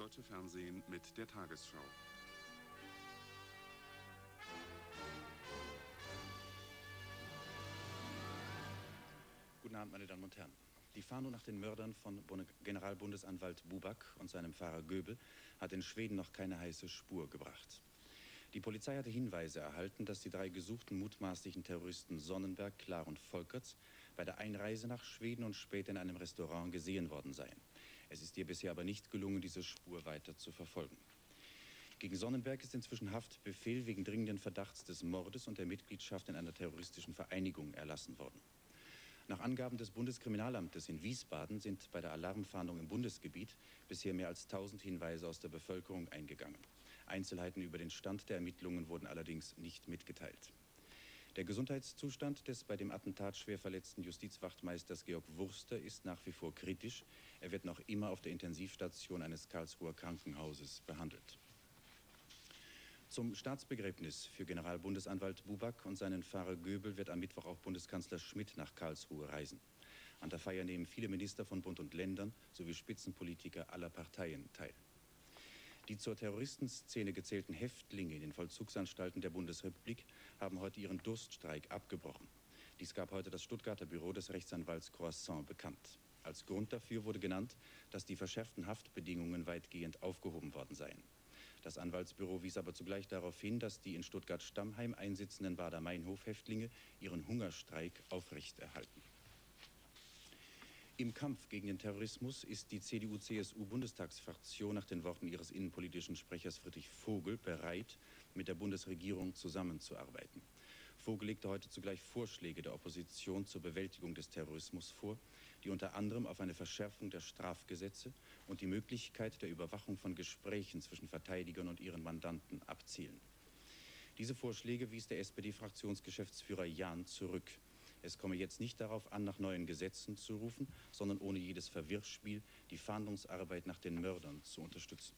Deutsche Fernsehen mit der Tagesschau. Guten Abend, meine Damen und Herren. Die Fahndung nach den Mördern von Generalbundesanwalt Buback und seinem Fahrer Göbel hat in Schweden noch keine heiße Spur gebracht. Die Polizei hatte Hinweise erhalten, dass die drei gesuchten mutmaßlichen Terroristen Sonnenberg, Klar und Volkerts bei der Einreise nach Schweden und später in einem Restaurant gesehen worden seien. Es ist ihr bisher aber nicht gelungen, diese Spur weiter zu verfolgen. Gegen Sonnenberg ist inzwischen Haftbefehl wegen dringenden Verdachts des Mordes und der Mitgliedschaft in einer terroristischen Vereinigung erlassen worden. Nach Angaben des Bundeskriminalamtes in Wiesbaden sind bei der Alarmfahndung im Bundesgebiet bisher mehr als 1000 Hinweise aus der Bevölkerung eingegangen. Einzelheiten über den Stand der Ermittlungen wurden allerdings nicht mitgeteilt. Der Gesundheitszustand des bei dem Attentat schwer verletzten Justizwachtmeisters Georg Wurster ist nach wie vor kritisch. Er wird noch immer auf der Intensivstation eines Karlsruher Krankenhauses behandelt. Zum Staatsbegräbnis für Generalbundesanwalt Buback und seinen Fahrer Göbel wird am Mittwoch auch Bundeskanzler Schmidt nach Karlsruhe reisen. An der Feier nehmen viele Minister von Bund und Ländern sowie Spitzenpolitiker aller Parteien teil. Die zur Terroristenszene gezählten Häftlinge in den Vollzugsanstalten der Bundesrepublik haben heute ihren Durststreik abgebrochen. Dies gab heute das Stuttgarter Büro des Rechtsanwalts Croissant bekannt. Als Grund dafür wurde genannt, dass die verschärften Haftbedingungen weitgehend aufgehoben worden seien. Das Anwaltsbüro wies aber zugleich darauf hin, dass die in Stuttgart-Stammheim einsitzenden Bader-Meinhof-Häftlinge ihren Hungerstreik aufrechterhalten. Im Kampf gegen den Terrorismus ist die CDU-CSU-Bundestagsfraktion nach den Worten ihres innenpolitischen Sprechers Friedrich Vogel bereit, mit der Bundesregierung zusammenzuarbeiten. Vogel legte heute zugleich Vorschläge der Opposition zur Bewältigung des Terrorismus vor, die unter anderem auf eine Verschärfung der Strafgesetze und die Möglichkeit der Überwachung von Gesprächen zwischen Verteidigern und ihren Mandanten abzielen. Diese Vorschläge wies der SPD-Fraktionsgeschäftsführer Jahn zurück. Es komme jetzt nicht darauf an, nach neuen Gesetzen zu rufen, sondern ohne jedes Verwirrspiel die Fahndungsarbeit nach den Mördern zu unterstützen.